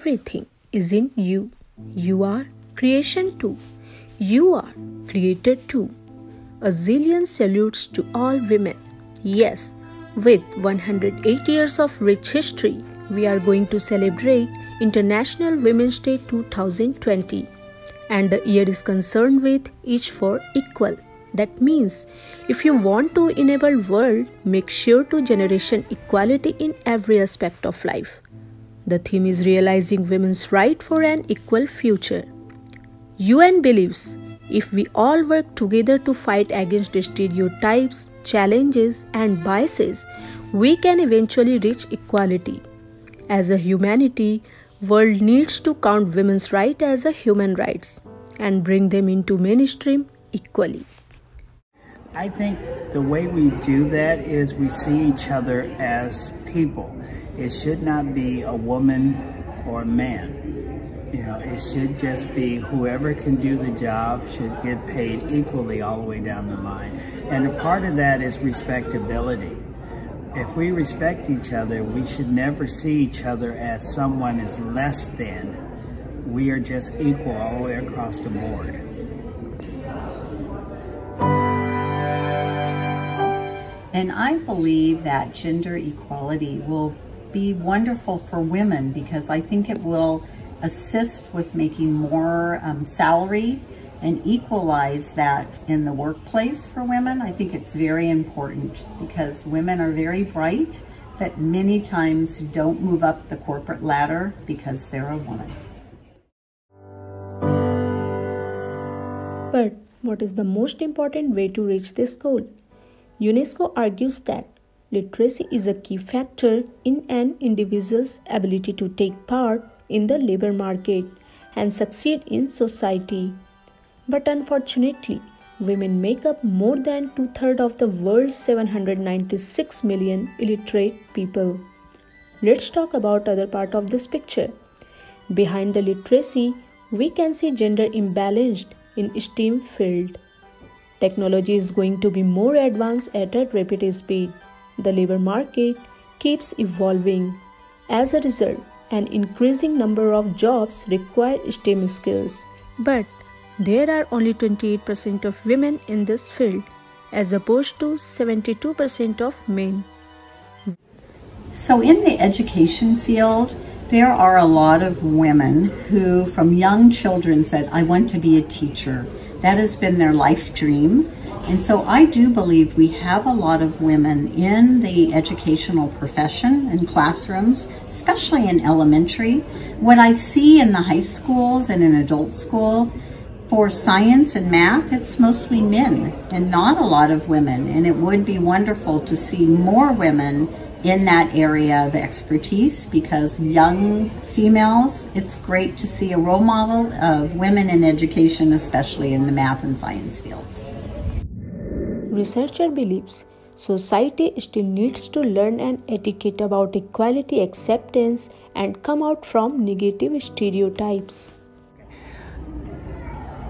Everything is in you. You are creation too. You are created too. A zillion salutes to all women. Yes, with 108 years of rich history, we are going to celebrate International Women's Day 2020 and the year is concerned with each for equal. That means if you want to enable world, make sure to generation equality in every aspect of life. The theme is realizing women's right for an equal future. UN believes if we all work together to fight against stereotypes, challenges and biases, we can eventually reach equality. As a humanity, world needs to count women's rights as a human rights and bring them into mainstream equally. I think the way we do that is we see each other as people. It should not be a woman or a man. You know, it should just be whoever can do the job should get paid equally all the way down the line. And a part of that is respectability. If we respect each other, we should never see each other as someone is less than. We are just equal all the way across the board. And I believe that gender equality will be wonderful for women because I think it will assist with making more um, salary and equalize that in the workplace for women. I think it's very important because women are very bright, but many times don't move up the corporate ladder because they're a woman. But what is the most important way to reach this goal? UNESCO argues that literacy is a key factor in an individual's ability to take part in the labor market and succeed in society. But unfortunately, women make up more than two thirds of the world's 796 million illiterate people. Let's talk about other part of this picture. Behind the literacy, we can see gender imbalanced in STEM field. Technology is going to be more advanced at a rapid speed. The labor market keeps evolving. As a result, an increasing number of jobs require STEM skills. But there are only 28% of women in this field as opposed to 72% of men. So in the education field, there are a lot of women who from young children said, I want to be a teacher. That has been their life dream. And so I do believe we have a lot of women in the educational profession and classrooms, especially in elementary. What I see in the high schools and in adult school, for science and math, it's mostly men and not a lot of women. And it would be wonderful to see more women in that area of expertise because young females, it's great to see a role model of women in education, especially in the math and science fields. Researcher believes society still needs to learn an etiquette about equality acceptance and come out from negative stereotypes.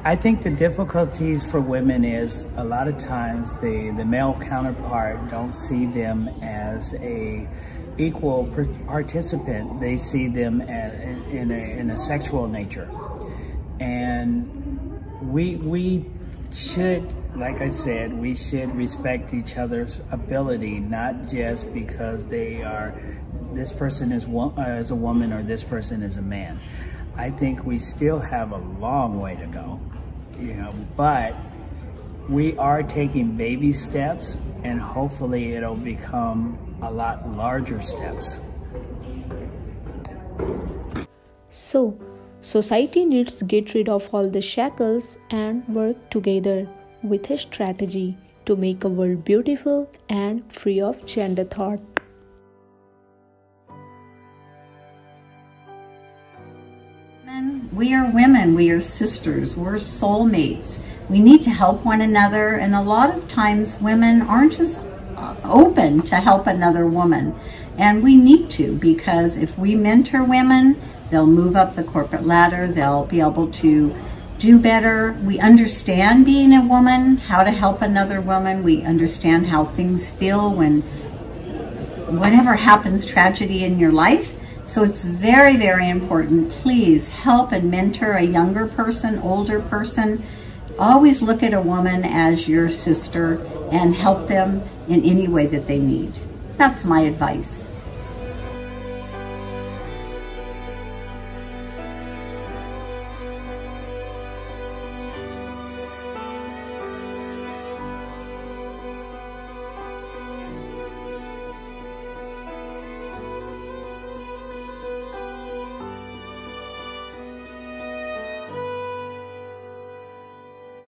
I think the difficulties for women is a lot of times the, the male counterpart don't see them as a equal participant. They see them as, in, a, in a sexual nature. And we, we should, like I said, we should respect each other's ability, not just because they are, this person is, uh, is a woman or this person is a man. I think we still have a long way to go, you know, but we are taking baby steps and hopefully it'll become a lot larger steps. So, society needs to get rid of all the shackles and work together with a strategy to make a world beautiful and free of gender thought. We are women, we are sisters, we're soulmates. We need to help one another, and a lot of times women aren't as uh, open to help another woman. And we need to because if we mentor women, they'll move up the corporate ladder, they'll be able to do better. We understand being a woman, how to help another woman. We understand how things feel when whatever happens, tragedy in your life. So it's very, very important. Please help and mentor a younger person, older person. Always look at a woman as your sister and help them in any way that they need. That's my advice.